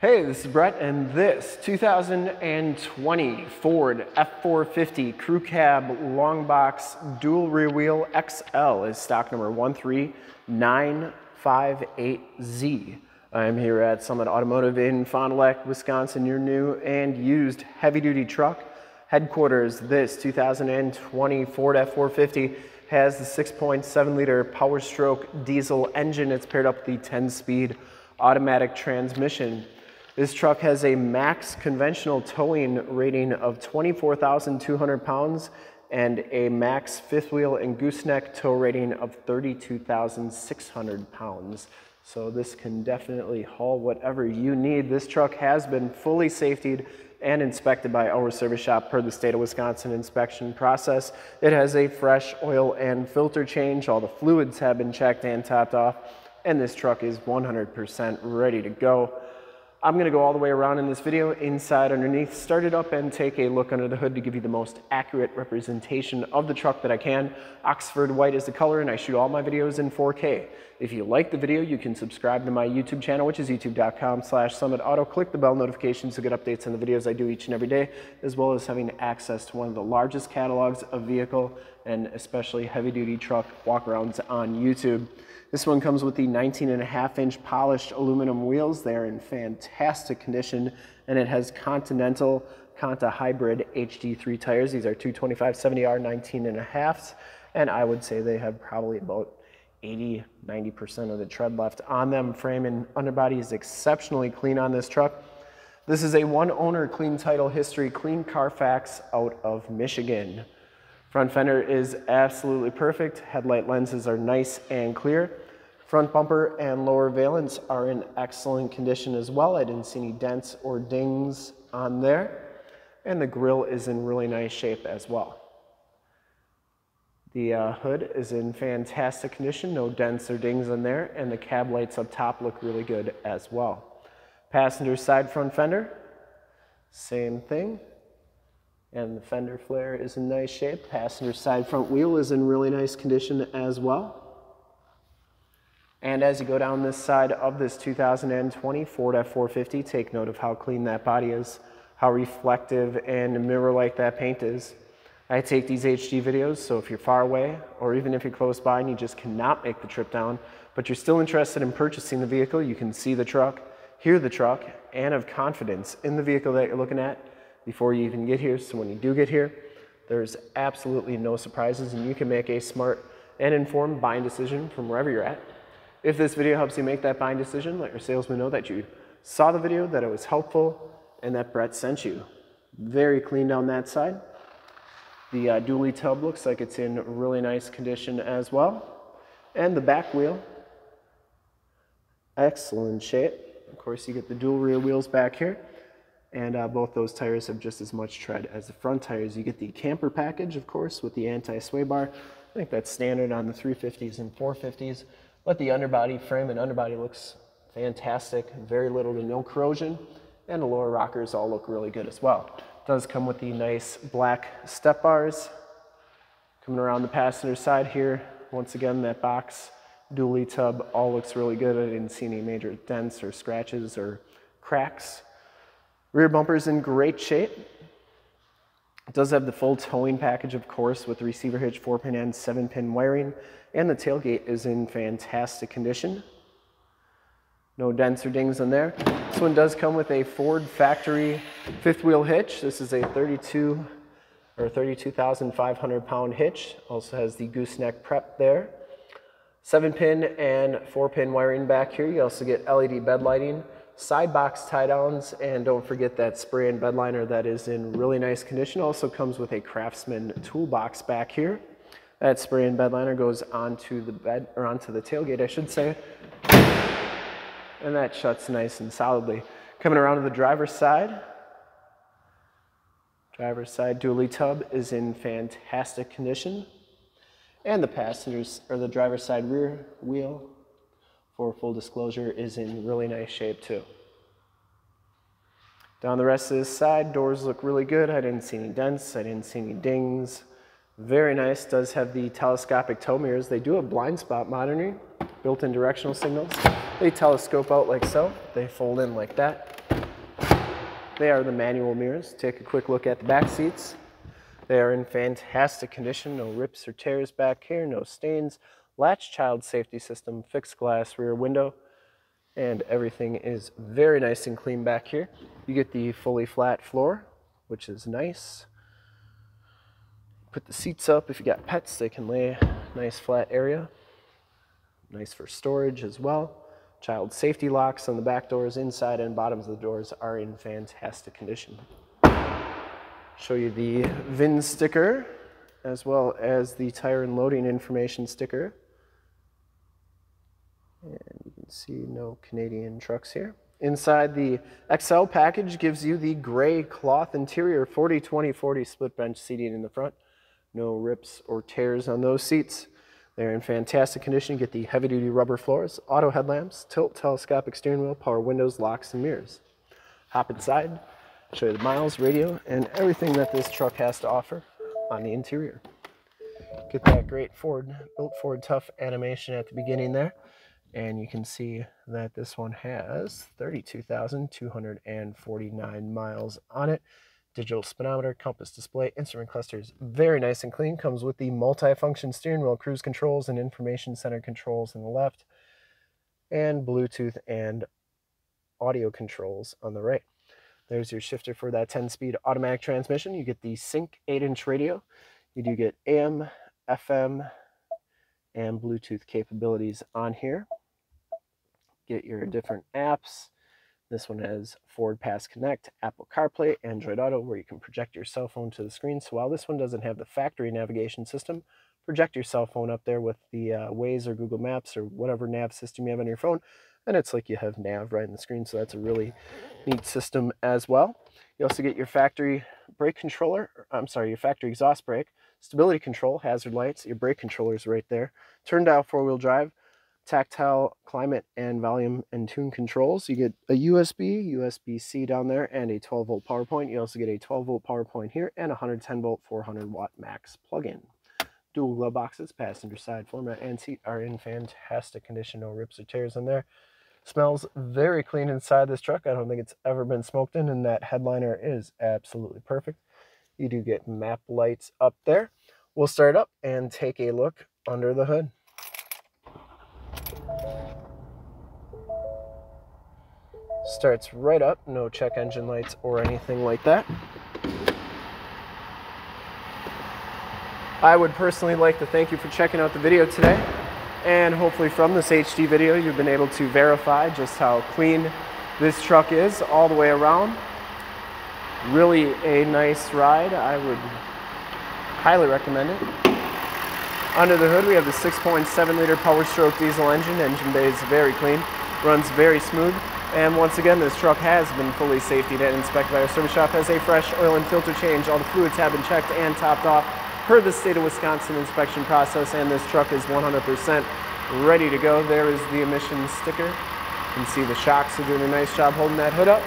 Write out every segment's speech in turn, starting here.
Hey, this is Brett, and this 2020 Ford F450 Crew Cab Long Box Dual Rear Wheel XL is stock number 13958Z. I'm here at Summit Automotive in Fond du Lac, Wisconsin, your new and used heavy duty truck headquarters. This 2020 Ford F450 has the 6.7 liter Power Stroke diesel engine. It's paired up with the 10 speed automatic transmission. This truck has a max conventional towing rating of 24,200 pounds and a max fifth wheel and gooseneck tow rating of 32,600 pounds. So this can definitely haul whatever you need. This truck has been fully safetied and inspected by our service shop per the state of Wisconsin inspection process. It has a fresh oil and filter change. All the fluids have been checked and topped off, and this truck is 100% ready to go. I'm gonna go all the way around in this video, inside, underneath, start it up and take a look under the hood to give you the most accurate representation of the truck that I can. Oxford white is the color and I shoot all my videos in 4K. If you like the video, you can subscribe to my YouTube channel, which is youtube.com slash summitauto. Click the bell notifications to get updates on the videos I do each and every day, as well as having access to one of the largest catalogs of vehicle and especially heavy duty truck walkarounds on YouTube. This one comes with the 19 and a half inch polished aluminum wheels. They're in fantastic condition and it has Continental Conti Hybrid HD3 tires. These are 225 70R 19 and a halfs. And I would say they have probably about 80, 90% of the tread left on them. Frame and underbody is exceptionally clean on this truck. This is a one owner clean title history, clean Carfax out of Michigan. Front fender is absolutely perfect. Headlight lenses are nice and clear. Front bumper and lower valence are in excellent condition as well. I didn't see any dents or dings on there. And the grille is in really nice shape as well. The uh, hood is in fantastic condition, no dents or dings in there, and the cab lights up top look really good as well. Passenger side front fender, same thing. And the fender flare is in nice shape. Passenger side front wheel is in really nice condition as well. And as you go down this side of this 2020 Ford F450, take note of how clean that body is, how reflective and mirror-like that paint is. I take these HD videos, so if you're far away, or even if you're close by and you just cannot make the trip down, but you're still interested in purchasing the vehicle, you can see the truck, hear the truck, and have confidence in the vehicle that you're looking at before you even get here. So when you do get here, there's absolutely no surprises and you can make a smart and informed buying decision from wherever you're at. If this video helps you make that buying decision, let your salesman know that you saw the video, that it was helpful, and that Brett sent you. Very clean down that side. The uh, dually tub looks like it's in really nice condition as well. And the back wheel, excellent shape. Of course, you get the dual rear wheels back here. And uh, both those tires have just as much tread as the front tires. You get the camper package, of course, with the anti-sway bar. I think that's standard on the 350s and 450s. But the underbody frame and underbody looks fantastic. Very little to no corrosion. And the lower rockers all look really good as well. It does come with the nice black step bars. Coming around the passenger side here, once again, that box dually tub all looks really good. I didn't see any major dents or scratches or cracks. Rear bumper is in great shape. It does have the full towing package, of course, with the receiver hitch, 4-pin and 7-pin wiring, and the tailgate is in fantastic condition. No dents or dings in there. This one does come with a Ford factory fifth wheel hitch. This is a 32 or 32,500 pound hitch. Also has the gooseneck prep there. 7-pin and 4-pin wiring back here. You also get LED bed lighting side box tie downs, and don't forget that spray and bed liner that is in really nice condition. Also comes with a Craftsman toolbox back here. That spray and bed liner goes onto the bed, or onto the tailgate, I should say. And that shuts nice and solidly. Coming around to the driver's side. Driver's side dually tub is in fantastic condition. And the passengers, or the driver's side rear wheel for full disclosure, is in really nice shape too. Down the rest of this side, doors look really good. I didn't see any dents, I didn't see any dings. Very nice, does have the telescopic tow mirrors. They do have blind spot monitoring, built-in directional signals. They telescope out like so, they fold in like that. They are the manual mirrors. Take a quick look at the back seats. They are in fantastic condition. No rips or tears back here, no stains. Latch child safety system, fixed glass rear window, and everything is very nice and clean back here. You get the fully flat floor, which is nice. Put the seats up. If you got pets, they can lay nice flat area. Nice for storage as well. Child safety locks on the back doors, inside and bottoms of the doors are in fantastic condition. Show you the VIN sticker as well as the tire and loading information sticker. And you can see no Canadian trucks here. Inside the XL package gives you the gray cloth interior 40-20-40 split bench seating in the front. No rips or tears on those seats. They're in fantastic condition. You get the heavy duty rubber floors, auto headlamps, tilt telescopic steering wheel, power windows, locks, and mirrors. Hop inside, show you the miles, radio, and everything that this truck has to offer on the interior. Get that great Ford, built Ford Tough animation at the beginning there. And you can see that this one has 32,249 miles on it digital speedometer, compass display, instrument clusters, very nice and clean. Comes with the multi-function steering wheel, cruise controls, and information center controls on the left, and Bluetooth and audio controls on the right. There's your shifter for that 10-speed automatic transmission. You get the Sync 8-inch radio. You do get AM, FM, and Bluetooth capabilities on here. Get your different apps this one has Ford Pass Connect, Apple CarPlay, Android Auto, where you can project your cell phone to the screen. So while this one doesn't have the factory navigation system, project your cell phone up there with the uh, Waze or Google Maps or whatever nav system you have on your phone, and it's like you have nav right on the screen. So that's a really neat system as well. You also get your factory brake controller, I'm sorry, your factory exhaust brake, stability control, hazard lights, your brake controllers right there, turn dial four-wheel drive, tactile climate and volume and tune controls. You get a USB, USB-C down there, and a 12 volt power point. You also get a 12 volt power point here and a 110 volt 400 watt max plug-in. Dual glove boxes, passenger side floor mat and seat are in fantastic condition. No rips or tears in there. Smells very clean inside this truck. I don't think it's ever been smoked in, and that headliner is absolutely perfect. You do get map lights up there. We'll start up and take a look under the hood. Starts right up, no check engine lights or anything like that. I would personally like to thank you for checking out the video today. And hopefully from this HD video, you've been able to verify just how clean this truck is all the way around. Really a nice ride. I would highly recommend it. Under the hood, we have the 6.7 liter Power Stroke diesel engine. Engine bay is very clean, runs very smooth. And once again, this truck has been fully safety and inspected by our service shop, has a fresh oil and filter change. All the fluids have been checked and topped off per the state of Wisconsin inspection process, and this truck is 100% ready to go. There is the emissions sticker. You can see the shocks are doing a nice job holding that hood up.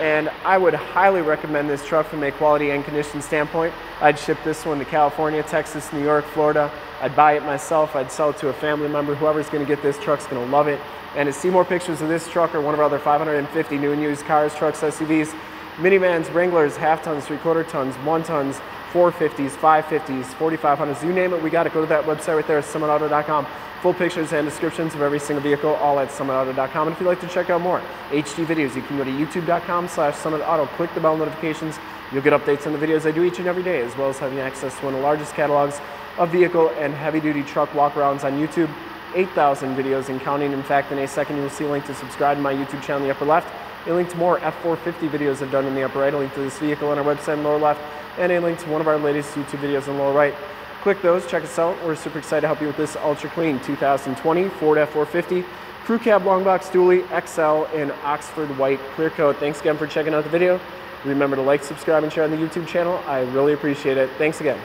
And I would highly recommend this truck from a quality and condition standpoint. I'd ship this one to California, Texas, New York, Florida. I'd buy it myself. I'd sell it to a family member. Whoever's going to get this truck's going to love it. And to see more pictures of this truck or one of our other 550 new and used cars, trucks, SUVs, minivans, Wranglers, half tons, three quarter tons, one tons, 450s, 550s, 4500s, you name it, we got to go to that website right there, summitauto.com. Full pictures and descriptions of every single vehicle, all at summitauto.com. And if you'd like to check out more HD videos, you can go to youtube.com slash summitauto, click the bell notifications. You'll get updates on the videos I do each and every day, as well as having access to one of the largest catalogs of vehicle and heavy duty truck walkarounds on YouTube. 8,000 videos and counting. In fact, in a second, you will see a link to subscribe to my YouTube channel in the upper left, a link to more F450 videos I've done in the upper right, a link to this vehicle on our website in the lower left, and a link to one of our latest YouTube videos in the lower right. Click those, check us out. We're super excited to help you with this ultra clean 2020 Ford F450 Crew Cab Long Box Dually XL in Oxford White Clear Coat. Thanks again for checking out the video. Remember to like, subscribe, and share on the YouTube channel. I really appreciate it. Thanks again.